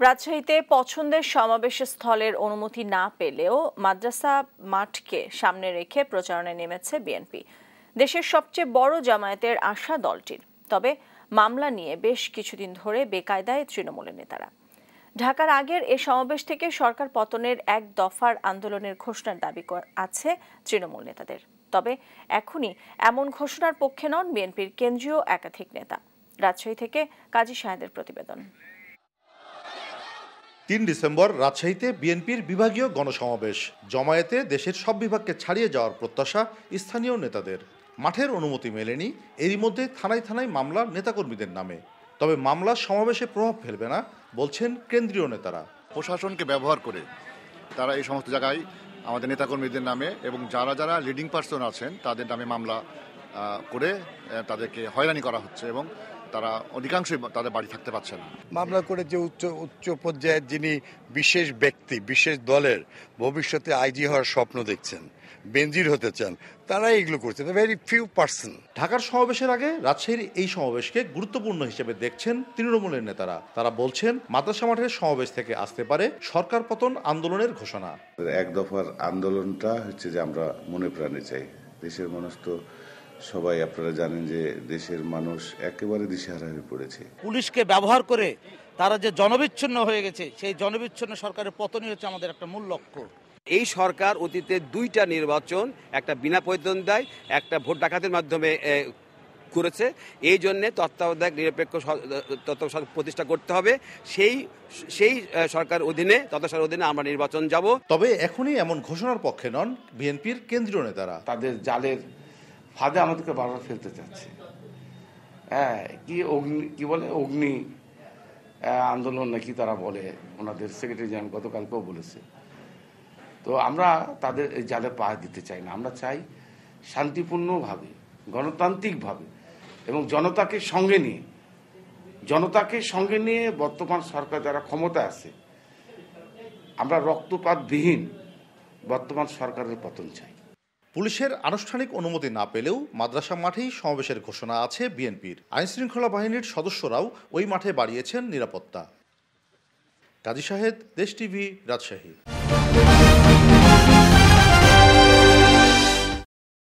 রাজশাহীতে পছন্দের সমাবেশ স্থলের অনুমতি না পেলেও মাদ্রাসা মাঠকে সামনে রেখে প্রচারণায় নেমেছে বিএনপি। দেশের সবচেয়ে বড় জামায়াতের আশা দলটির। তবে মামলা নিয়ে বেশ কিছুদিন ধরে বেকায়দায় তৃণমূলের নেতারা। ঢাকার আগের এ সমাবেশ থেকে সরকার পতনের এক দফার আন্দোলনের ঘোষণার দাবি আছে তৃণমূল নেতাদের। তবে এখনই এমন ঘোষণার পক্ষে নন বিএনপির কেন্দ্রীয় একাধিক নেতা। রাজশাহী থেকে কাজী সাহেদের প্রতিবেদন। তিন ডিসেম্বর রাজশাহীতে বিএনপির বিভাগীয় গণসমাবেশ। জমায়েতে দেশের সব বিভাগকে ছাড়িয়ে যাওয়ার প্রত্যাশা স্থানীয় নেতাদের। মাঠের অনুমতি মেলেনি, এরই মধ্যে থানায় থানায় মামলা নেতাকর্মীদের নামে। তবে মামলা সমাবেশে প্রভাব ফেলবে না, বলছেন কেন্দ্রীয় নেতারা। প্রশাসনকে ব্যবহার করে তারা এই সমস্ত জায়গায় আমাদের নেতাকর্মীদের নামে এবং যারা যারা লিডিং পার্সন আছেন, তাদের নামে মামলা করে তাদেরকে হয়রানি করা হচ্ছে এবং তারা অধিকাংশই তাদের বাড়ি থাকতে পারছে না। মামলা করে যে উচ্চ উচ্চ পর্যায়ের যিনি বিশেষ ব্যক্তি বিশেষ দলের ভবিষ্যতে আইজি হওয়ার স্বপ্ন দেখছেন বেনজির হতে চান তারা এগুলো করছে ভেরি ফিউ পার্সন ঢাকার সমাবেশের আগে রাজশাহীর এই সমাবেশকে গুরুত্বপূর্ণ হিসেবে দেখছেন তৃণমূলের নেতারা। তারা বলছেন মাদ্রাসা মাঠের সমাবেশ থেকে আসতে পারে সরকার পতন আন্দোলনের ঘোষণা। এক দফার আন্দোলনটা হচ্ছে যে আমরা মনে প্রাণে চাই। দেশের মানুষ তো সবাই আপনারা জানেন যে দেশের মানুষ একেবারে দিশেহারা হয়ে পড়েছে। পুলিশকে ব্যবহার করে তারা যে জনবিচ্ছিন্ন হয়ে গেছে সেই জনবিচ্ছিন্ন সরকারের পতনই হচ্ছে আমাদের একটা মূল লক্ষ্য। এই সরকার অতীতে দুইটা নির্বাচন একটা বিনা প্রতিদ্বন্দ্বিতায় একটা ভোট ডাকাতের মাধ্যমে করেছে। এই জন্য তত্ত্বাবধায়ক নিরপেক্ষ তত্ত্বাবধায়ক প্রতিষ্ঠা করতে হবে। সেই সেই সরকার অধীনে তত্ত্বাবধায়ক অধীনে আমরা নির্বাচন যাব। তবে এখনই এমন ঘোষণার পক্ষে নন বিএনপির কেন্দ্রীয় নেতারা। তাদের জালের ফাঁদে আমাদেরকে বারবার ফেলতে চাচ্ছে। হ্যাঁ কি অগ্নি, কি বলে? অগ্নি আন্দোলন নাকি তারা বলে? ওনাদের সেক্রেটারি জেনারেল গতকালকেও বলেছে। তো আমরা তাদের জালে পা দিতে চাই না। আমরা চাই শান্তিপূর্ণভাবে, গণতান্ত্রিকভাবে এবং জনতাকে সঙ্গে নিয়ে, জনতাকে সঙ্গে নিয়ে বর্তমান সরকার যারা ক্ষমতা আছে, আমরা রক্তপাতবিহীন বর্তমান সরকারের পতন চাই। পুলিশের আনুষ্ঠানিক অনুমতি না পেলেও মাদ্রাসা মাঠেই সমাবেশের ঘোষণা আছে বিএনপির। আইনশৃঙ্খলা বাহিনীর সদস্যরাও ওই মাঠে বাড়িয়েছেন নিরাপত্তা। কাজী শাহেদ দেশ টিভি, রাজশাহী।